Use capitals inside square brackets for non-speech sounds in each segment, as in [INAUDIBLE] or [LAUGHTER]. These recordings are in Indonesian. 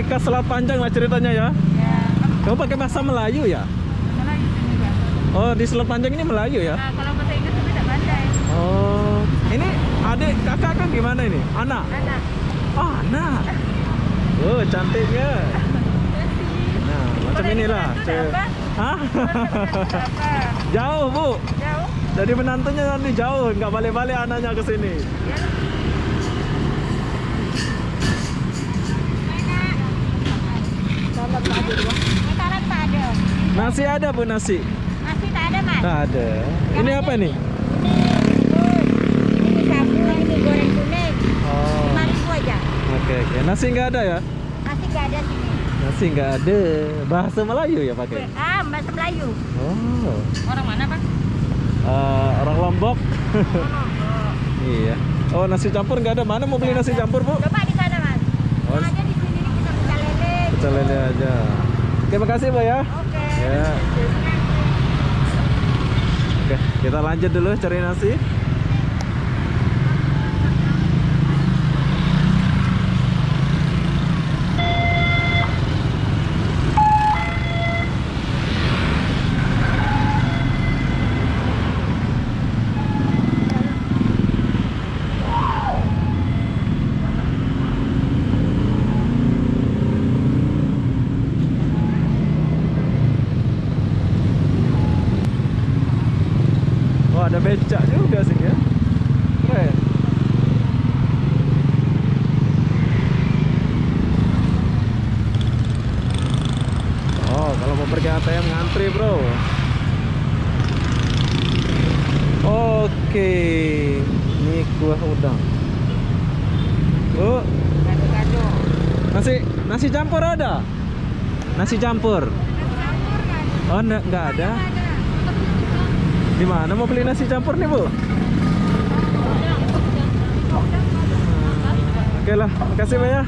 Ke Selat Panjang lah ceritanya ya. Ya, Kamu pakai bahasa Melayu ya? itu juga. Oh, di Selat Panjang ini Melayu ya? Nah, kalau bahasa Inggris itu tidak pandai. Oh, ini adik kakak kan gimana ini? Anak? Anak. Oh, anak. Oh, cantiknya. Nah, macam Boleh inilah. Hah? Jauh, Bu. Jauh? Jadi menantunya nanti jauh, nggak balik-balik anaknya ke sini. Ya. Sekarang tak ada. Nasi ada, Bu, nasi? Nasi tak ada, Mas. Tak ada. Ini apa nih? Ini sabu, ini goreng kuning. Oh. Lima ribu aja. Oke, oke. Nasi nggak ada ya? Nasi nggak ada sini. Nasi nggak ada. Bahasa Melayu ya pakai? Ah, bahasa Melayu. Oh. Orang mana, Pak? Eh, orang Lombok. [LAUGHS] iya. Oh, nasi campur nggak ada. Mana mau beli nasi campur, Bu? Coba di sana, Mas. Oh. Mau aja di sini nih kita pecah lele. Pecel lele aja. Oke, makasih, Bu ya. Oke. Ya. Oke, kita lanjut dulu cari nasi. Oh, ada becak juga sih ya. Keren. Oh, kalau mau pergi ATM ngantri, Bro. Oke. Ini kuah udang. Oh, Gado-gado. Nasi campur ada? Nasi campur. Oh, enggak, enggak ada. Di mana mau beli nasi campur nih, Bu? Oke lah, makasih Mbak ya.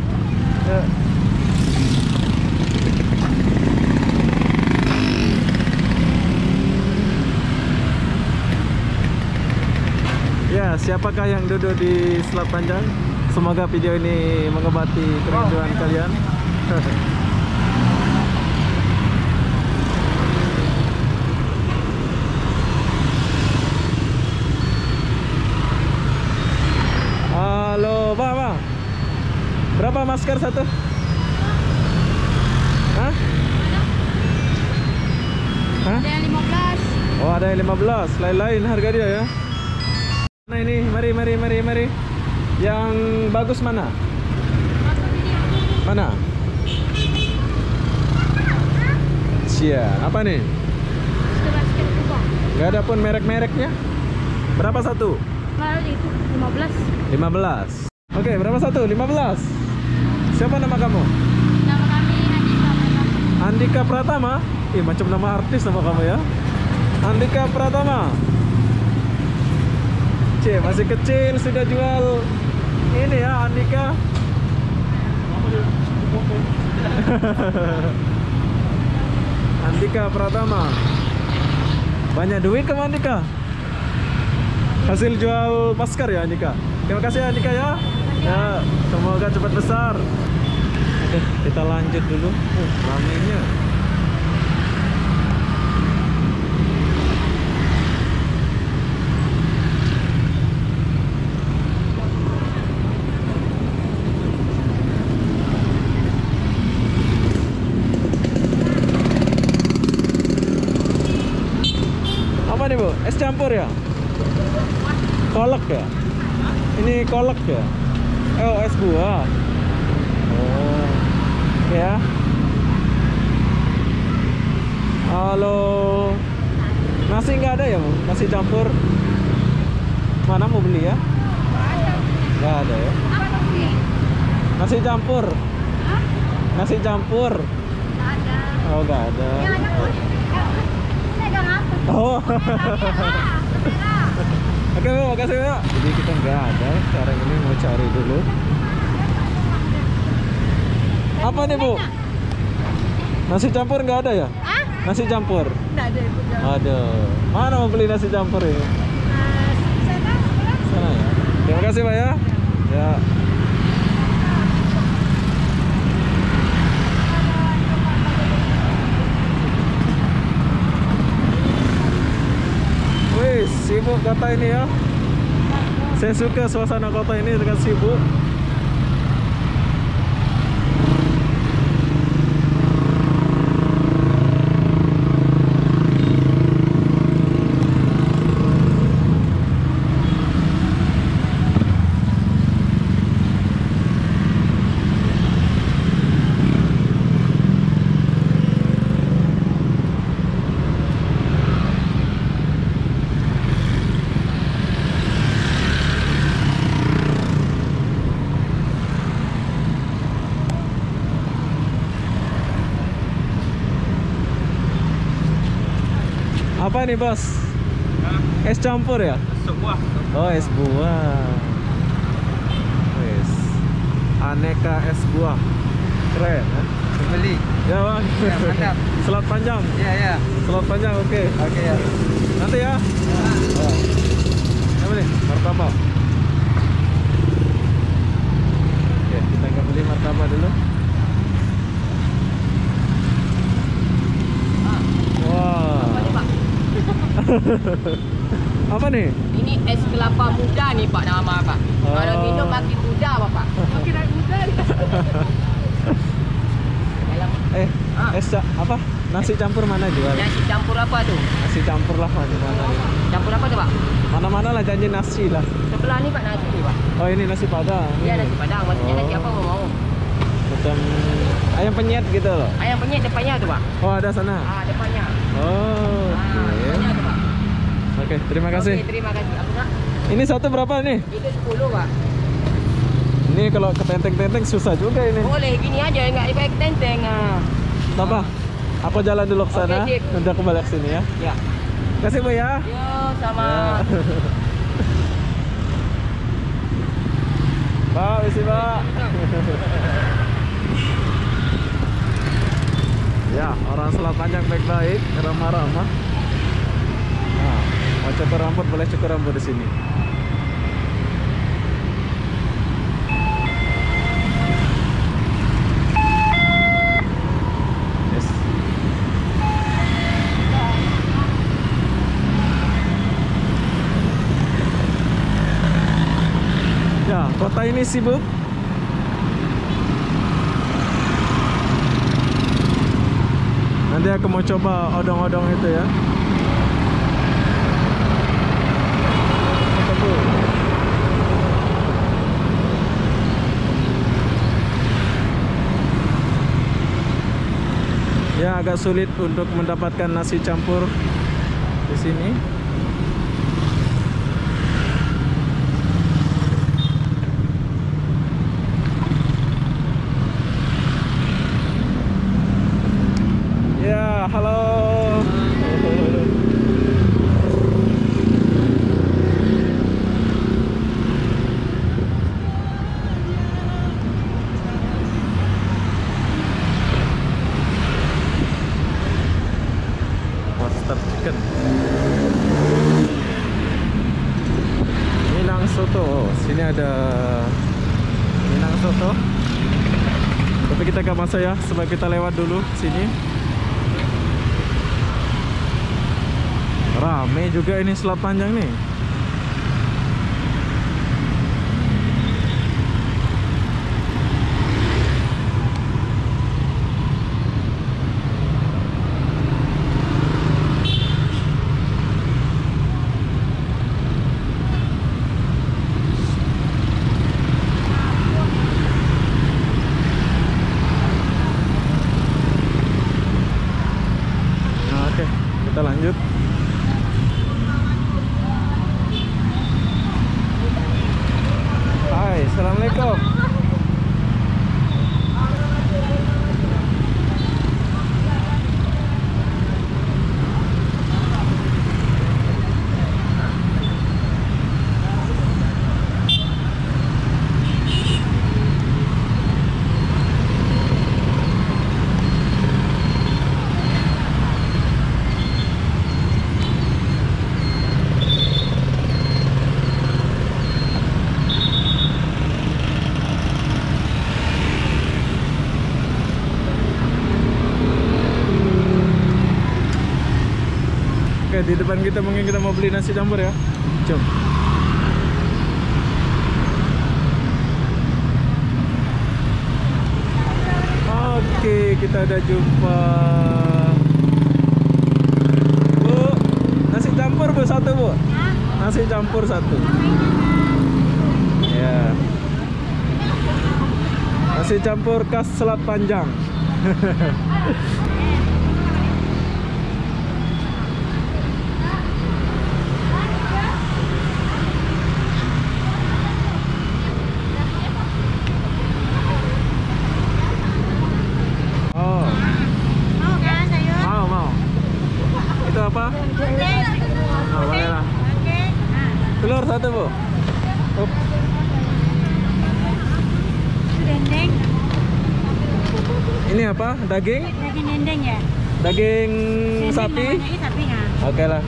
Ya. Ya, siapakah yang duduk di Selat Panjang? Semoga video ini mengobati kerinduan kalian. [LAUGHS] Halo, Bang, Bang. Berapa masker satu? Hah? Hah? Ada yang 15. Oh, ada yang 15. Lain-lain harga dia ya. Nah, ini mari mari mari mari. Yang bagus mana? Mana? Sia, apa nih? Gak ada pun merek-mereknya. Berapa satu? Itu 15. 15. Oke, berapa satu? 15. Siapa nama kamu? Nama kami Andika Pratama. Andika Pratama. Ih, macam nama artis nama kamu ya. Andika Pratama. C, masih kecil sudah jual ini ya Andika. [LAUGHS] Andika Pratama. Banyak duit kamu Andika? Hasil jual masker ya Andika. Terima kasih Andika ya. Ya, semoga cepat besar. Oke, kita lanjut dulu. Uh, ramenya. Apa nih bu? Es campur ya? Kolak ya? Ini kolak ya? Oh es buah. Oh, ya. Halo. Nasi nggak ada ya bu? Nasi campur? Mana mau beli ya? Nggak ada ya? Nasi campur? Nasi campur? ada. Oh nggak ada. Yang ada Oh. Saya gak ngapa. Oh. [LAUGHS] Oke bu, makasih bu. Jadi kita nggak ada. Sekarang ini mau cari dulu. Apa nih bu? Nasi campur nggak ada ya? Ah? Nasi campur? Enggak ada. Aduh, mana mau beli nasi campur ini? Sana, Sana ya. Terima kasih pak ya. Ya. sibuk kota ini ya. Saya suka suasana kota ini dengan sibuk. Apa nih bos? Es campur ya? Sebuah. Oh es buah. Wes. Aneka es buah. Keren ya? Beli. Ya bang. Ya, mantap. Selat panjang. Ya ya. Selat panjang oke. Oke ya. Nanti ya. Oh. Apa nih? Martabak. Oke, kita beli martabak dulu. Wah. [LAUGHS] Apa nih? Ini es kelapa muda nih Pak nama Pak. Oh. Kalau minum makin muda Bapak. Makin muda. Dalam Eh, Ah. es apa? Nasi campur mana jual? nasi campur apa tu? Nasi campur lah mana mana. Campur apa tu Pak? Mana-mana lah janji nasi lah. Sebelah ni Pak nasi ni Pak. Oh ini nasi padang. Iya nasi padang. Maksudnya Oh. nasi apa mau mau? Macam ayam penyet gitu loh. Ayam penyet depannya tu Pak. Oh ada sana. Ah depannya. Oh. Ah Oke. depannya Pak. Oke, terima kasih. Okey, terima kasih. Apa nak? Ini satu berapa nih? Itu 10 Pak. Ini kalau ke tenteng-tenteng susah juga ini. Boleh gini aja enggak dipakai tenteng. Ah. Apa? Aku jalan dulu ke sana. Sip. Nanti aku balik sini ya. Ya. Kasih Bu ya. Yo sama. Ya. [LAUGHS] Pak, isi Pak. Ya, orang Selat Panjang baik-baik, ramah-ramah. Cukur rambut boleh cukur rambut di sini. Ya, kota ini sibuk. Nanti aku mau coba odong-odong itu ya. Tunggu. Ya agak sulit untuk mendapatkan nasi campur di sini. Ya, halo. Monster chicken. Minang soto. Sini ada Minang soto. Tapi kita gak masuk ya, sebab kita lewat dulu sini. Rame juga ini selat panjang nih. Nah, Oke, kita lanjut. Hai, assalamualaikum. Di depan kita mungkin kita mau beli nasi campur ya. Jom. Oke, kita ada jumpa. Bu, nasi campur bu satu bu. Nasi campur satu. Ya. Nasi campur khas Selat Panjang. [LAUGHS] Oh, Mau kan sayur? mau mau. Itu apa? Oke. Oh, boleh lah. Oke. Nah, Telur satu bu. Up. dendeng. Ini apa? Daging? Daging dendeng ya? Daging Dendeng sapi? ini sapi nggak? Oke lah.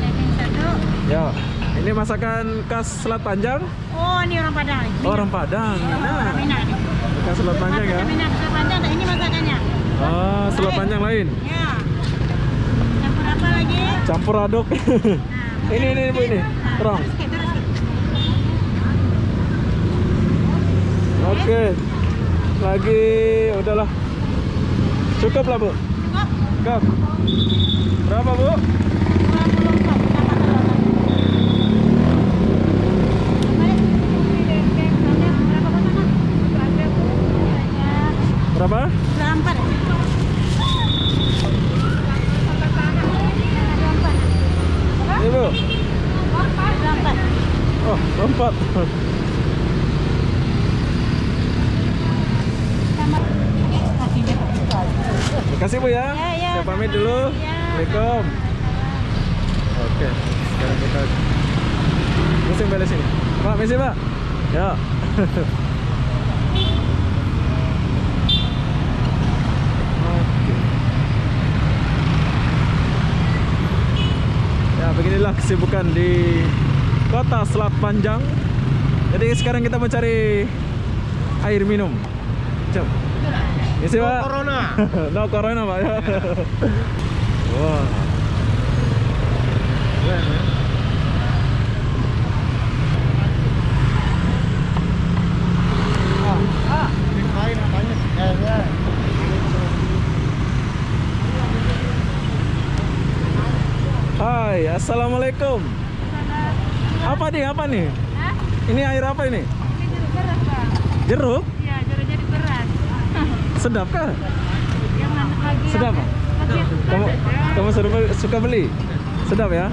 Daging satu. Ya. Ini masakan khas Selat Panjang. Oh, ini orang Padang. Minang. Oh, orang Padang. Orang Nah, Minang nih. khas Selat Panjang ya. Minang, Selat Panjang. Nah, ini masakannya. Oh, Selat Panjang lain. Ya. Campur apa lagi? Campur aduk. Nah, [LAUGHS] Ini, ini, Bu, ini. Nah, Terong. Oke. Lagi udahlah. Cukup lah, Bu. Cukup. Cukup. Berapa, Bu? 24 sama telur. Balik. Ini dendeng, dendeng. Berapa potongan? Ada, Bu. Banyak. Berapa? 24. Ini, Bu. 24. Oh. Sama. Kasihnya. Kasih, Bu ya. Ya, ya, Saya pamit dulu. Ya. Assalamualaikum. Oke, sekarang kita musim balik sini. Pak, misi Pak. Ya. Oke. [LAUGHS] Ya, beginilah kesibukan di kota Selat Panjang. Jadi sekarang kita mau cari air minum. Cep. Misi Pak. Corona. [LAUGHS] no corona pak ya. Wah. Keren ya. Hai, assalamualaikum. Apa nih? Apa nih? Hah? Ini air apa ini? Ini jeruk Bang. Jeruk? Iya. Sedap kah? Yang mana lagi? Sedap? Lagi suka Kamu, kamu suka, suka beli? Sedap ya?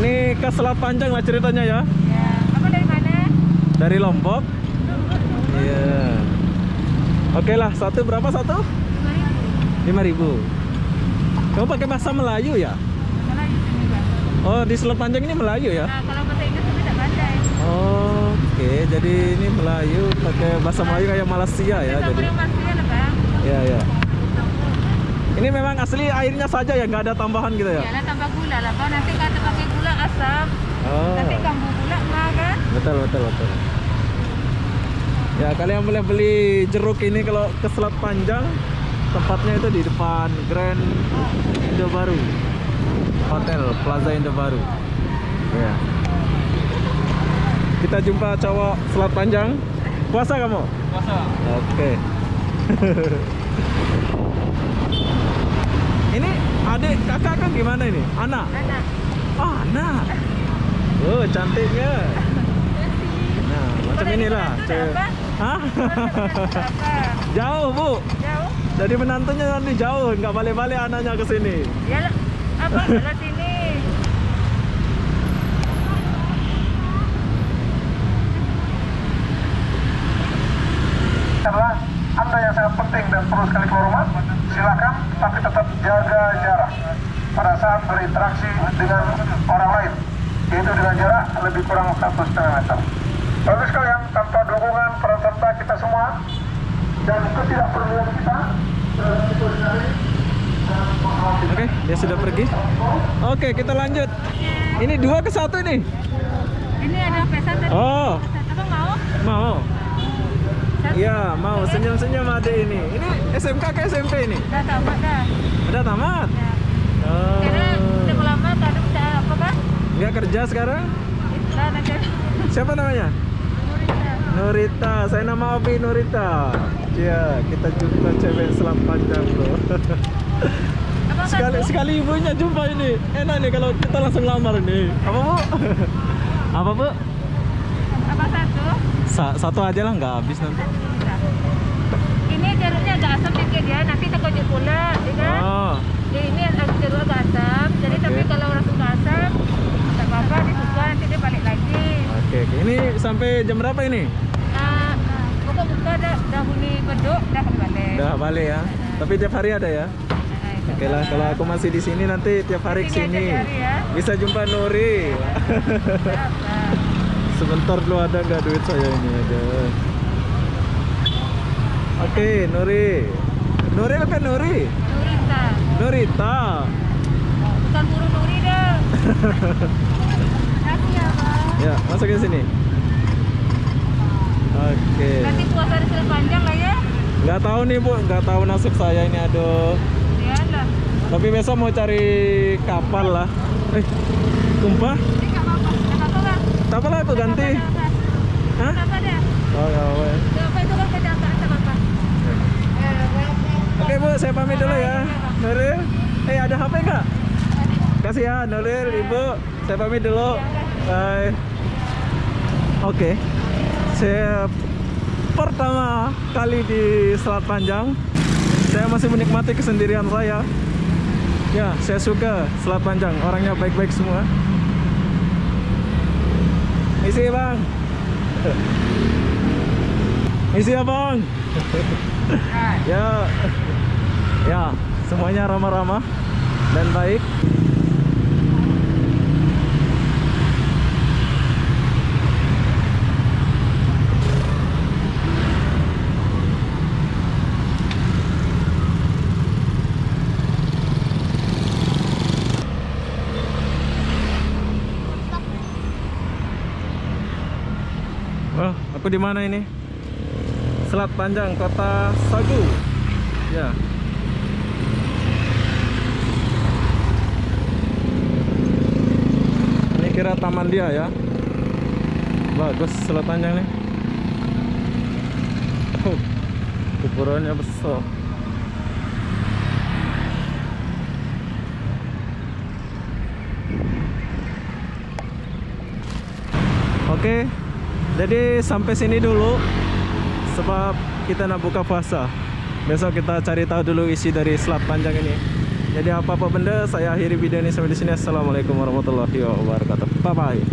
Ini ke Selat Panjang lah ceritanya ya. Ya, kamu dari mana? Dari Lombok. Iya. Oke lah, satu berapa satu? Lima ribu. 5000 Kamu pakai bahasa Melayu ya? Bang. Oh, di Selat Panjang ini Melayu ya? Nah, kalau bahasa Inggris aku tidak pandai. Oke, jadi ini Melayu pakai bahasa Melayu kayak Malaysia ya. Jadi, ya ya. Ini memang asli airnya saja ya, nggak ada tambahan gitu ya? Ya, lah tambah gula lah, Bang. Nanti kata pakai gula asam. Oh, Nanti kambuh gula, mah kan? betul betul betul. Ya kalian boleh beli jeruk ini kalau ke Selat Panjang. Tempatnya itu di depan Grand Indobaru Hotel Plaza Indobaru. Ya. Kita jumpa cowok Selat Panjang. Puasa kamu? Puasa. Oke. [LAUGHS] ini adik kakak kan gimana ini? Ana? Anak. Oh, Ana. Oh, cantiknya. Nah, macam inilah. cewek. Hah? Jauh, Bu. Jauh? Jadi menantunya nanti jauh, nggak balik-balik anaknya ke sini. Ya, lah. apa? Kalau sini. adalah Sangat penting dan perlu sekali keluar rumah, silakan tapi tetap jaga jarak pada saat berinteraksi dengan orang lain, yaitu dengan jarak lebih kurang satu setengah meter. Bagus sekalian, tanpa dukungan peran serta kita semua dan ketidakperluan kita, Oke, dia sudah pergi. Oke, kita lanjut. Ini dua ke satu nih. Ini ada pesan tadi. Oh, Pesan. Abang mau? mau. Iya, mau senyum-senyum adik ini. Ini SMK ke SMP ini? Dah tamat dah. Udah tamat? Ya. Oh. Karena udah lama kadang tak Nggak kerja sekarang? Nah, nanti Siapa namanya? Nurita. Saya nama Obi Nurita. Ya, kita jumpa cewek selam panjang bro. Apa sekali sekali ibunya jumpa ini. Enak nih kalau kita langsung lamar nih. Apa bu? Apa bu? Sa- satu aja lah nggak habis nanti. Ini jeruknya agak asam dikit ya, nanti terkejut pula, ya kan? Oh, Jadi ini jeruk agak asam, jadi Oke. tapi kalau orang suka asam, tak apa-apa, dia suka nanti dia balik lagi. oke. oke. Ini sampai jam berapa ini? Nah, pokok buka dah, dah huni beduk, dah balik. Udah balik ya. Tapi tiap hari ada ya. Oke lah, kalau aku masih di sini nanti tiap hari Sini tiap hari ya. Bisa jumpa Nuri. Nah. Sebentar dulu ada nggak duit saya ini ada. Oke, Nuri. Nuri apa Nuri? Nurita. Nurita. Bukan burung nuri dah. [LAUGHS] Kasih ya, Bang. Ya, masuk ke sini. Oke. Nanti puasa di sini panjang lah ya. Nggak tahu nih bu, nggak tahu nasib saya ini aduh. Ya. Tapi besok mau cari kapal lah. Eh, tumpah? Ini nggak apa-apa. Nggak apa-apa, Bang. Tak apa lah aku ganti. Hah? Oh ya, wes. Kan apa. Oke bu, saya pamit dulu ya. Nuril, eh ada HP nggak? Kasih ya Nuril, ibu. Saya pamit dulu. Bye. Oke, saya pertama kali di Selat Panjang. Saya masih menikmati kesendirian saya. Ya, saya suka Selat Panjang. Orangnya baik-baik semua. Isi bang. Isi ya bang. ya ya semuanya ramah-ramah dan baik Oh, aku di mana ini? Selat Panjang, Kota Sagu. Ya. Ini kira taman dia ya. Bagus Selat Panjang nih. Kuburannya besar. Oke, jadi sampai sini dulu sebab kita nak buka puasa. Besok kita cari tahu dulu isi dari selat panjang ini. Jadi apa-apa benda saya akhiri video ini sampai di sini. Assalamualaikum warahmatullahi wabarakatuh. Bye bye.